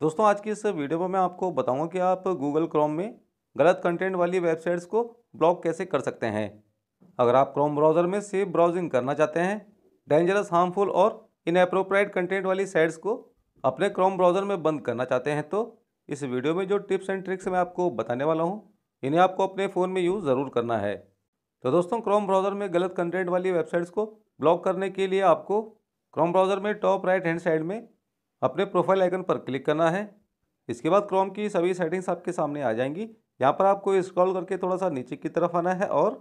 दोस्तों, आज की इस वीडियो में मैं आपको बताऊँगा कि आप गूगल क्रोम में गलत कंटेंट वाली वेबसाइट्स को ब्लॉक कैसे कर सकते हैं। अगर आप क्रोम ब्राउज़र में सेफ़ ब्राउजिंग करना चाहते हैं डेंजरस हार्मफुल और इनअप्रोप्राइट कंटेंट वाली साइट्स को अपने क्रोम ब्राउज़र में बंद करना चाहते हैं तो इस वीडियो में जो टिप्स एंड ट्रिक्स मैं आपको बताने वाला हूँ, इन्हें आपको अपने फ़ोन में यूज़ ज़रूर करना है। तो दोस्तों क्रोम ब्राउज़र में गलत कंटेंट वाली वेबसाइट्स को ब्लॉक करने के लिए आपको क्रोम ब्राउज़र में टॉप राइट हैंड साइड में अपने प्रोफ़ाइल आइकन पर क्लिक करना है। इसके बाद क्रोम की सभी सेटिंग्स आपके सामने आ जाएँगी। यहाँ पर आपको स्क्रॉल करके थोड़ा सा नीचे की तरफ़ आना है और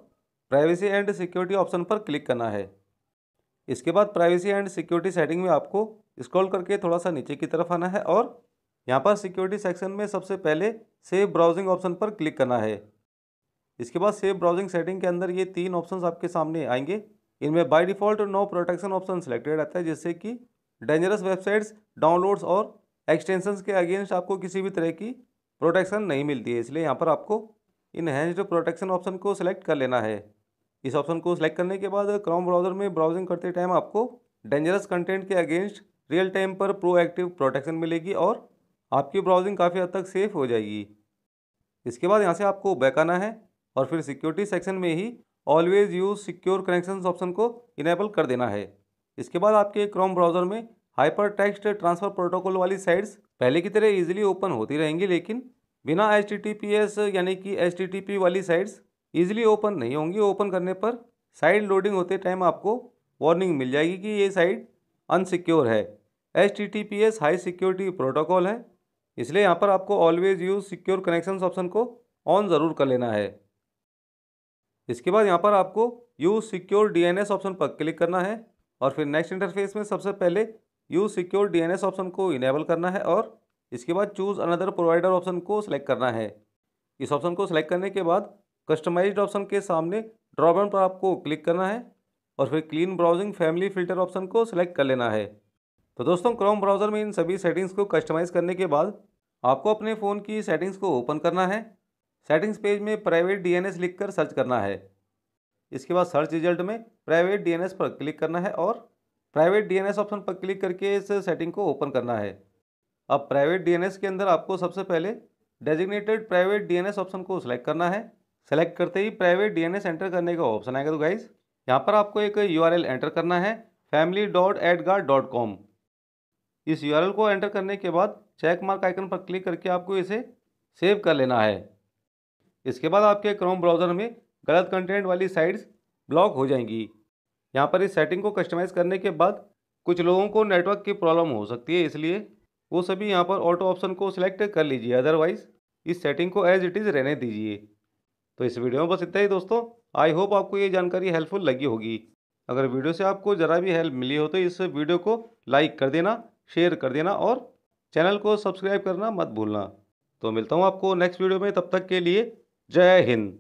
प्राइवेसी एंड सिक्योरिटी ऑप्शन पर क्लिक करना है। इसके बाद प्राइवेसी एंड सिक्योरिटी सेटिंग में आपको स्क्रॉल करके थोड़ा सा नीचे की तरफ़ आना है और यहाँ पर सिक्योरिटी सेक्शन में सबसे पहले सेव ब्राउजिंग ऑप्शन पर क्लिक करना है। इसके बाद सेव ब्राउजिंग सेटिंग के अंदर ये तीन ऑप्शंस आपके सामने आएँगे। इनमें by default no protection option selected आता है, जिससे कि डेंजरस वेबसाइट्स डाउनलोड्स और एक्सटेंशंस के अगेंस्ट आपको किसी भी तरह की प्रोटेक्शन नहीं मिलती है। इसलिए यहाँ पर आपको इनहेंस्ड प्रोटेक्शन ऑप्शन को सिलेक्ट कर लेना है। इस ऑप्शन को सिलेक्ट करने के बाद क्रोम ब्राउज़र में ब्राउजिंग करते टाइम आपको डेंजरस कंटेंट के अगेंस्ट रियल टाइम पर प्रोएक्टिव प्रोटेक्शन मिलेगी और आपकी ब्राउजिंग काफ़ी हद तक सेफ़ हो जाएगी। इसके बाद यहाँ से आपको बैक आना है और फिर सिक्योरिटी सेक्शन में ही always use secure connection option को इनेबल कर देना है। इसके बाद आपके क्रोम ब्राउज़र में हाइपर टेक्स्ट ट्रांसफ़र प्रोटोकॉल वाली साइट्स पहले की तरह इजीली ओपन होती रहेंगी, लेकिन बिना एचटीटीपीएस यानी कि एचटीटीपी वाली साइट्स ईजिली ओपन नहीं होंगी। ओपन करने पर साइड लोडिंग होते टाइम आपको वार्निंग मिल जाएगी कि ये साइट अनसिक्योर है। H T T P S high security protocol है, इसलिए यहाँ पर आपको always use secure connection option को ऑन ज़रूर कर लेना है। इसके बाद यहाँ पर आपको यूज़ सिक्योर डीएनएस ऑप्शन पर क्लिक करना है। और फिर नेक्स्ट इंटरफेस में सबसे पहले यूज़ सिक्योर डीएनएस ऑप्शन को इनेबल करना है और इसके बाद चूज़ अनदर प्रोवाइडर ऑप्शन को सिलेक्ट करना है। इस ऑप्शन को सिलेक्ट करने के बाद कस्टमाइज्ड ऑप्शन के सामने ड्रॉपडाउन पर आपको क्लिक करना है और फिर clean browsing family filter option को सिलेक्ट कर लेना है। तो दोस्तों क्रोम ब्राउज़र में इन सभी सेटिंग्स को कस्टमाइज़ करने के बाद आपको अपने फ़ोन की सेटिंग्स को ओपन करना है। सेटिंग्स पेज में प्राइवेट डी लिख कर सर्च करना है। इसके बाद सर्च रिज़ल्ट में प्राइवेट डीएनएस पर क्लिक करना है और प्राइवेट डीएनएस ऑप्शन पर क्लिक करके इस सेटिंग को ओपन करना है। अब प्राइवेट डीएनएस के अंदर आपको सबसे पहले डेजिग्नेटेड प्राइवेट डीएनएस ऑप्शन को सिलेक्ट करना है। सेलेक्ट करते ही प्राइवेट डीएनएस एंटर करने का ऑप्शन आएगा तो गाइज़ यहाँ पर आपको एक यूआरएल एंटर करना है family dot AdGuard dot com इस यूआरएल को एंटर करने के बाद चेक मार्क आइकन पर क्लिक करके आपको इसे सेव कर लेना है। इसके बाद आपके क्रोम ब्राउज़र में गलत कंटेंट वाली साइट्स ब्लॉक हो जाएँगी। यहाँ पर इस सेटिंग को कस्टमाइज़ करने के बाद कुछ लोगों को नेटवर्क की प्रॉब्लम हो सकती है, इसलिए वो सभी यहाँ पर ऑटो ऑप्शन को सिलेक्ट कर लीजिए। अदरवाइज़ इस सेटिंग को एज इट इज़ रहने दीजिए। तो इस वीडियो में बस इतना ही दोस्तों। आई होप आपको ये जानकारी हेल्पफुल लगी होगी। अगर वीडियो से आपको ज़रा भी हेल्प मिली हो तो इस वीडियो को लाइक कर देना शेयर कर देना और चैनल को सब्सक्राइब करना मत भूलना। तो मिलता हूँ आपको नेक्स्ट वीडियो में। तब तक के लिए जय हिंद।